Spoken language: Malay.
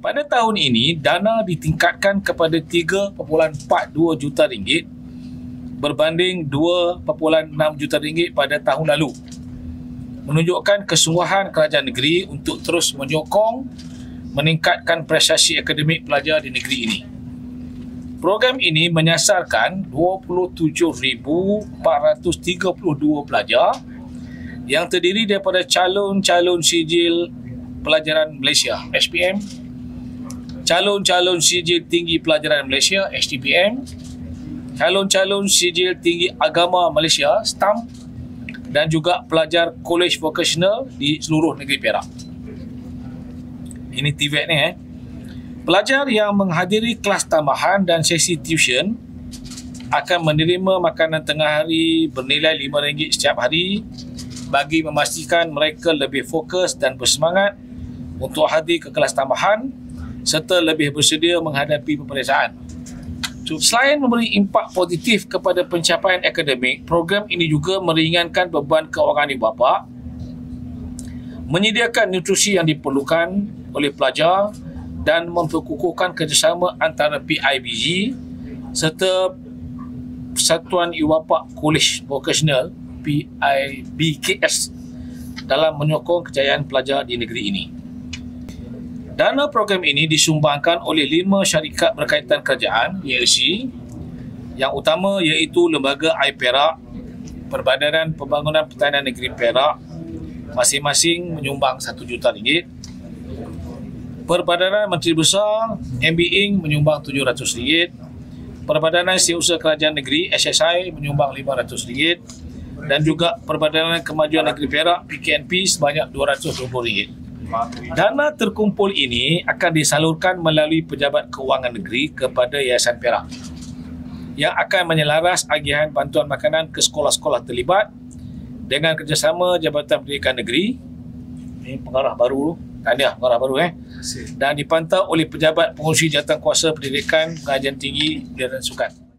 Pada tahun ini, dana ditingkatkan kepada 3.42 juta ringgit berbanding 2.6 juta ringgit pada tahun lalu. Menunjukkan kesungguhan kerajaan negeri untuk terus menyokong meningkatkan prestasi akademik pelajar di negeri ini. Program ini menyasarkan 27,432 pelajar yang terdiri daripada calon-calon sijil pelajaran Malaysia SPM, calon-calon sijil tinggi pelajaran Malaysia STPM, calon-calon sijil tinggi agama Malaysia STAM dan juga pelajar kolej vocational di seluruh negeri Perak. Ini TVET ni eh. Pelajar yang menghadiri kelas tambahan dan sesi tuition akan menerima makanan tengah hari bernilai RM5 setiap hari bagi memastikan mereka lebih fokus dan bersemangat untuk hadir ke kelas tambahan serta lebih bersedia menghadapi peperiksaan. Selain memberi impak positif kepada pencapaian akademik, program ini juga meringankan beban kewangan ibu bapa, menyediakan nutrisi yang diperlukan oleh pelajar dan memperkukuhkan kerjasama antara PIBG serta Persatuan Ibu Bapa Kolej Vocational PIBKS dalam menyokong kejayaan pelajar di negeri ini. Dana program ini disumbangkan oleh lima syarikat berkaitan kerajaan ELC yang utama iaitu Lembaga Air Perak, Perbadanan Pembangunan Pertanian Negeri Perak masing-masing menyumbang RM1 juta ringgit. Perbadanan Menteri Besar MB Ing menyumbang RM700. Perbadanan Setiausaha Kerajaan Negeri SSI menyumbang RM500 dan juga Perbadanan Kemajuan Negeri Perak PKNP sebanyak RM220. Dana terkumpul ini akan disalurkan melalui Pejabat Keuangan Negeri kepada Yayasan Perak yang akan menyelaras agihan bantuan makanan ke sekolah-sekolah terlibat dengan kerjasama Jabatan Pendidikan Negeri. Ini pengarah baru. Tahniah pengarah baru eh. Dan dipantau oleh pejabat pengurusi jawatan kuasa pendidikan pengajian tinggi dan sukan